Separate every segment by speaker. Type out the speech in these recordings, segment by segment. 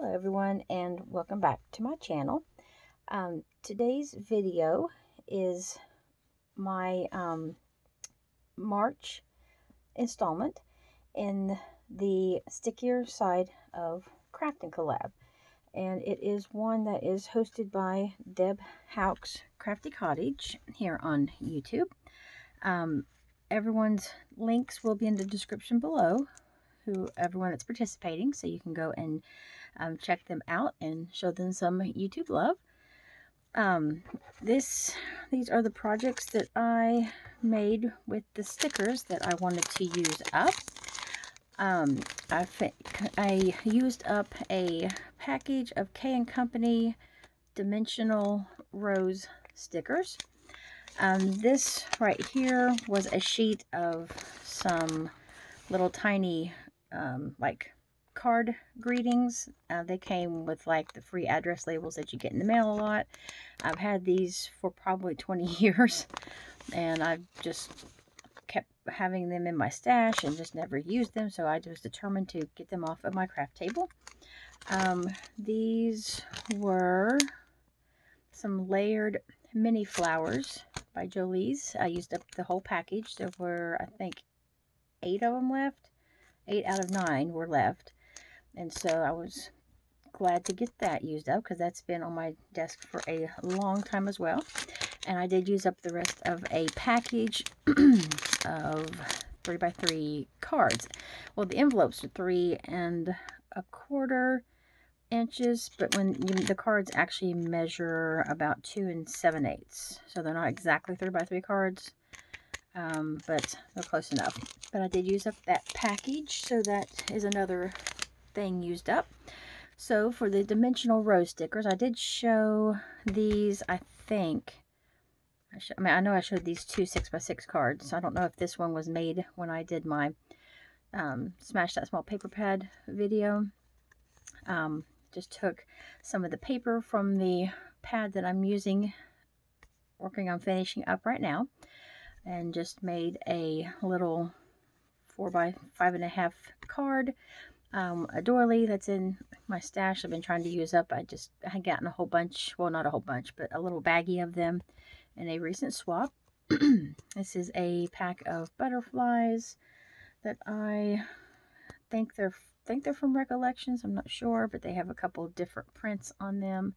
Speaker 1: Hello everyone and welcome back to my channel. Um, today's video is my um, March installment in the stickier side of Crafting Collab. And it is one that is hosted by Deb Houck's Crafty Cottage here on YouTube. Um, everyone's links will be in the description below who everyone that's participating so you can go and um, check them out and show them some YouTube love. Um, this, these are the projects that I made with the stickers that I wanted to use up. Um, I, I used up a package of K & Company dimensional rose stickers. Um, this right here was a sheet of some little tiny um, like card greetings. Uh, they came with like the free address labels that you get in the mail a lot. I've had these for probably 20 years and I've just kept having them in my stash and just never used them. So I was determined to get them off of my craft table. Um, these were some layered mini flowers by Jolee's. I used up the whole package. There were, I think, eight of them left. Eight out of nine were left. And so I was glad to get that used up because that's been on my desk for a long time as well. And I did use up the rest of a package of 3 by 3 cards. Well, the envelopes are 3 and a quarter inches, but when you, the cards actually measure about 2 and 7 eighths. So they're not exactly 3 by 3 cards, um, but they're close enough. But I did use up that package, so that is another thing used up. So for the dimensional rose stickers, I did show these, I think. I, I mean, I know I showed these two 6x6 cards. So I don't know if this one was made when I did my um, Smash That Small Paper Pad video. Um, just took some of the paper from the pad that I'm using, working on finishing up right now, and just made a little 4 by five and a half card um, a doily that's in my stash I've been trying to use up. I just I had gotten a whole bunch, well, not a whole bunch, but a little baggie of them in a recent swap. this is a pack of butterflies that I think they're think they're from Recollections. I'm not sure, but they have a couple of different prints on them.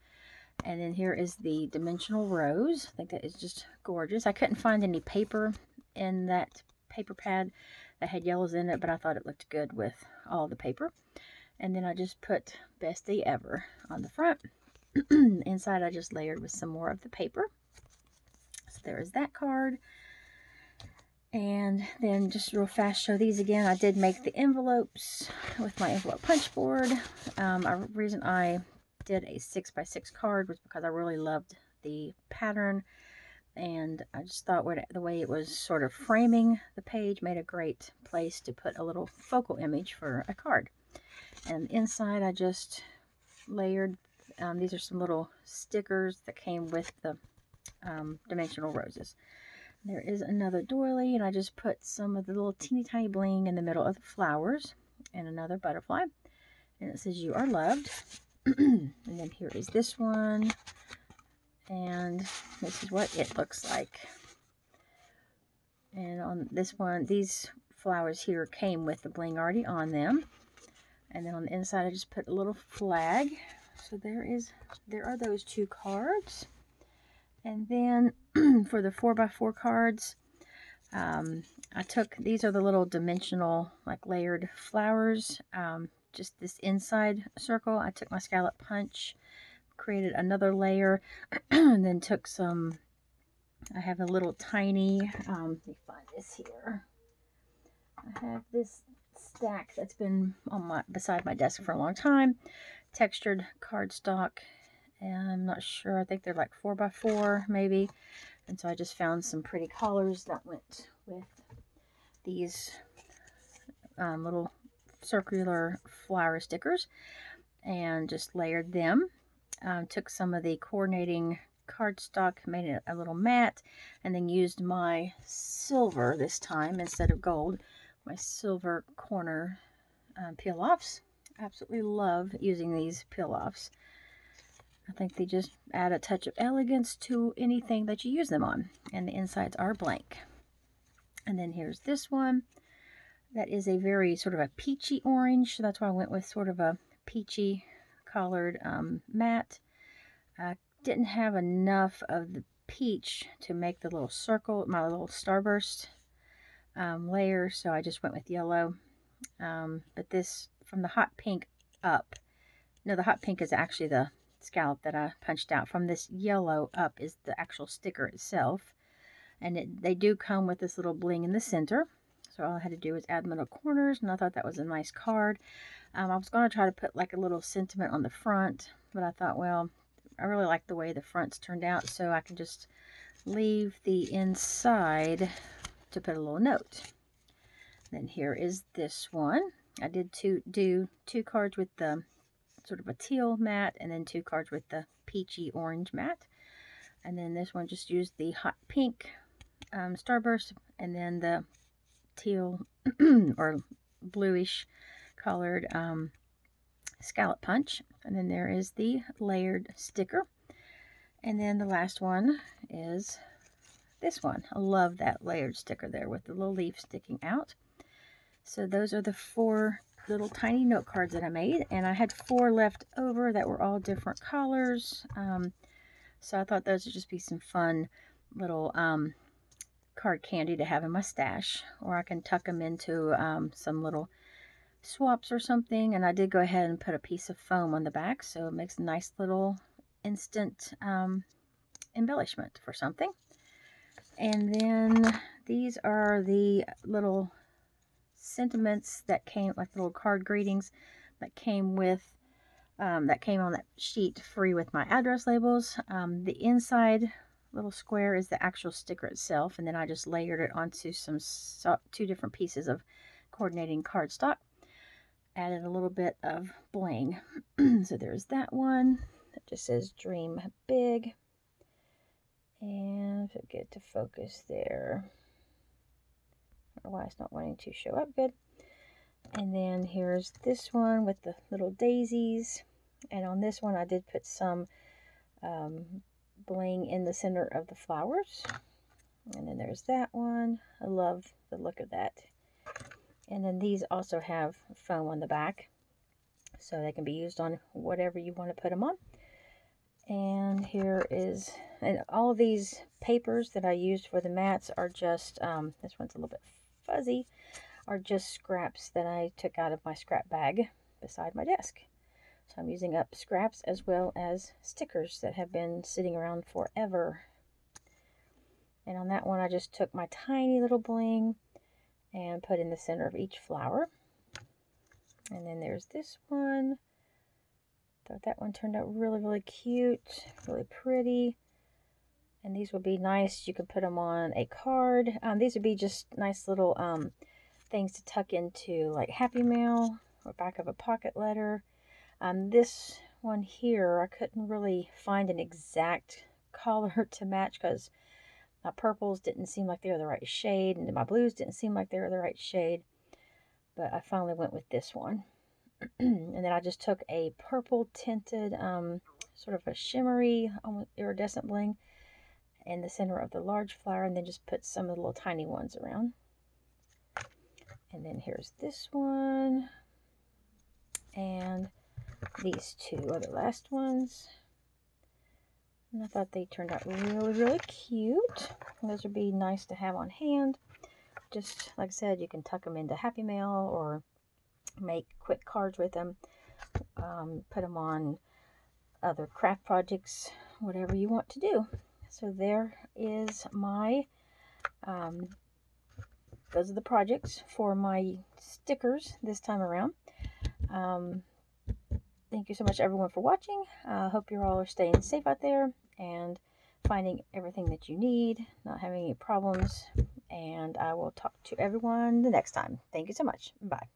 Speaker 1: And then here is the Dimensional Rose. I think that is just gorgeous. I couldn't find any paper in that paper pad that had yellows in it, but I thought it looked good with all the paper. And then I just put Bestie Ever on the front. Inside I just layered with some more of the paper. So there is that card. And then just real fast show these again. I did make the envelopes with my envelope punch board. Um, a reason I did a 6x6 card was because I really loved the pattern and I just thought the way it was sort of framing the page made a great place to put a little focal image for a card. And inside I just layered, um, these are some little stickers that came with the um, dimensional roses. There is another doily and I just put some of the little teeny tiny bling in the middle of the flowers and another butterfly. And it says you are loved. and then here is this one and this is what it looks like. And on this one these flowers here came with the bling already on them. And then on the inside I just put a little flag. So there is there are those two cards. And then for the 4x4 cards um, I took these are the little dimensional like layered flowers. Um, just this inside circle I took my scallop punch created another layer and then took some, I have a little tiny, um, let me find this here. I have this stack that's been on my beside my desk for a long time. Textured cardstock. And I'm not sure. I think they're like 4 by 4 maybe. And so I just found some pretty colors that went with these um, little circular flower stickers. And just layered them um, took some of the coordinating cardstock, made it a little matte, and then used my silver this time instead of gold, my silver corner um, peel-offs, Absolutely love using these peel-offs. I think they just add a touch of elegance to anything that you use them on. And the insides are blank. And then here's this one. That is a very sort of a peachy orange. So that's why I went with sort of a peachy colored um, matte. I didn't have enough of the peach to make the little circle, my little starburst um, layer. So I just went with yellow. Um, but this, from the hot pink up, no, the hot pink is actually the scallop that I punched out. From this yellow up is the actual sticker itself. And it, they do come with this little bling in the center. So all I had to do was add little corners, and I thought that was a nice card. Um, I was going to try to put like a little sentiment on the front, but I thought, well, I really like the way the fronts turned out, so I can just leave the inside to put a little note. Then here is this one. I did two, do two cards with the sort of a teal mat, and then two cards with the peachy orange mat. And then this one just used the hot pink um, starburst and then the teal or bluish colored um, scallop punch. And then there is the layered sticker. And then the last one is this one. I love that layered sticker there with the little leaf sticking out. So those are the four little tiny note cards that I made. And I had four left over that were all different colors. Um, so I thought those would just be some fun little um, card candy to have in my stash. Or I can tuck them into um, some little swaps or something. And I did go ahead and put a piece of foam on the back. So it makes a nice little instant um, embellishment for something. And then these are the little sentiments that came, like little card greetings that came with, um, that came on that sheet free with my address labels. Um, the inside little square is the actual sticker itself, and then I just layered it onto some so, two different pieces of coordinating cardstock. Added a little bit of bling. so there's that one that just says dream big. And get to focus there why it's not wanting to show up good. And then here's this one with the little daisies. And on this one, I did put some um, bling in the center of the flowers. And then there's that one. I love the look of that. And then these also have foam on the back. So they can be used on whatever you want to put them on. And here is, and all these papers that I used for the mats are just, um, this one's a little bit fuzzy are just scraps that I took out of my scrap bag beside my desk. So I'm using up scraps as well as stickers that have been sitting around forever. And on that one, I just took my tiny little bling and put in the center of each flower. And then there's this one. Thought that one turned out really, really cute, really pretty. And these would be nice. You could put them on a card. Um, these would be just nice little um, things to tuck into like Happy Mail or back of a pocket letter. Um, this one here, I couldn't really find an exact color to match because my purples didn't seem like they were the right shade and my blues didn't seem like they were the right shade. But I finally went with this one. and then I just took a purple tinted, um, sort of a shimmery, iridescent bling in the center of the large flower and then just put some of the little tiny ones around. And then here's this one. And these two are the last ones. And I thought they turned out really, really cute. Those would be nice to have on hand. Just, like I said, you can tuck them into Happy Mail or make quick cards with them. Um, put them on other craft projects, whatever you want to do. So there is my, um, those are the projects for my stickers this time around. Um, thank you so much everyone for watching. I uh, hope you all are staying safe out there and finding everything that you need, not having any problems. And I will talk to everyone the next time. Thank you so much. Bye.